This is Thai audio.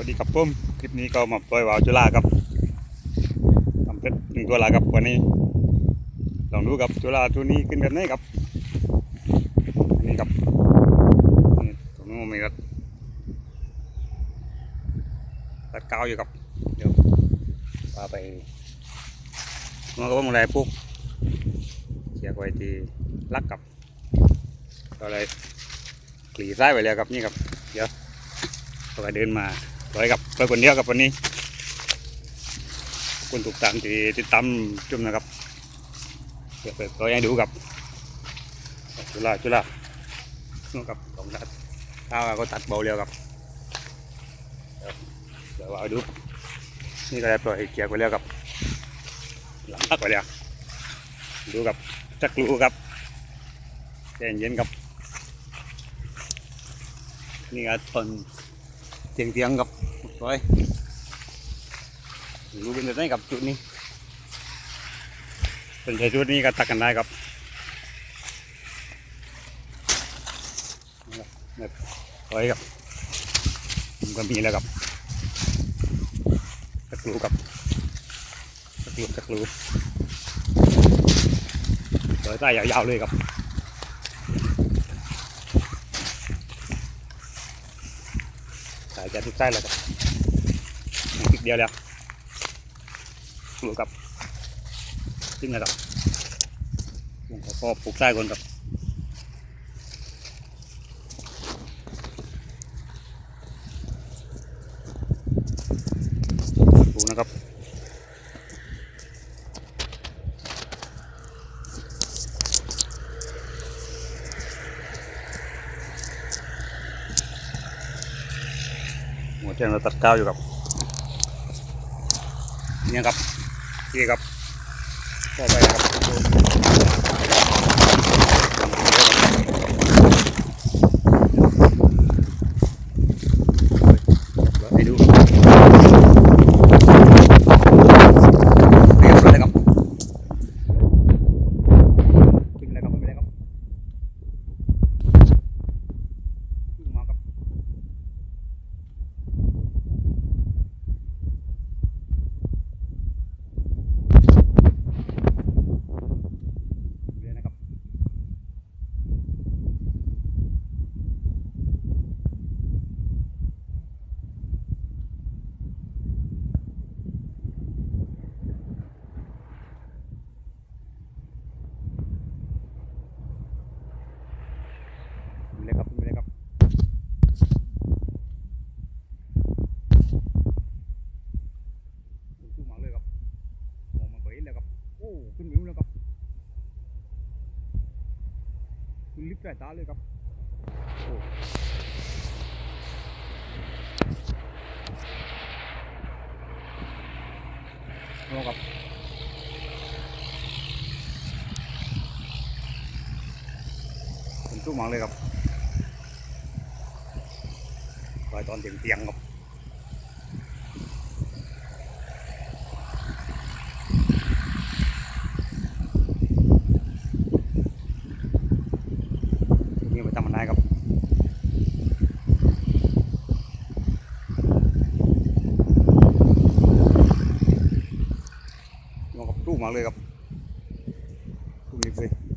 วัสดีครับผมคลิปนี้ก็มาปล่อยวาวจุฬาครับทำเพชรหนึ่งตัวละครับวันนี้ลองดูครับจุฬาตัวนี้ขึ้นแบบไหนครับนี่ครับนี่ตรงนู้นมีครับตัดกาวอยู่ครับเดี๋ยวพาไปมันก็ว่ามึงไรปุ๊บเสียกไว้ที่ลักกับก็เลยกรีดไส้ไปแล้วครับนี่ครับเดี๋ยวก็เดินมา ร้อยกับร้อยคนเดียวกับวันนี้คุณทุกท่านที่ติดตามชมนะครับเดี๋ยวไปร้อยให้ดูกับจุฬาจุฬานู่นกับสองท่านข้าวก็ตัดเบาเร็วครับเดี๋ยวเอาดู นี่ก็ได้ปล่อยเกียร์ไปแล้วครับ หลังพักไปแล้วดูกับจักรูครับใจเย็นๆครับ นี่ก็ตอน เตียงเตียงกับ rồi รู้เป็นได้กับจุดนี้เป็นใช้จุดนี้ก็ตักกันได้ครับเนี่ยร้อยครับมันก็มีแล้วครับตะกรูกับตะกรูตะกรูร้อยใต้ยาวๆเลยครับ สายจะทุกไส้แล้วครับอีกเดียวแล้วดูกับซึ่งนะครับผมขอพอปลูกไส้ก่อนครับปลูกนะครับ หัวเทียนเราตัดก้าวอยู่ครับเนี่ยครับนี่ครับต่อไปครับให้ดูเรียบร้อยแล้วครับขึ้นเลยครับขึ้นเลยครับขึ้นมาครับ เรียนนะครับเลยครับเลยครับสู้มากเลยครับมองมันไปแล้วครับ โอ้ ขึ้นวิวแล้วครับ คุณ ลิฟต์สายตาเลยครับลองครับผมสู้หมังเลยครับลอยตอนเตียงเตียงครับ มาเลยครับดูนี่สิ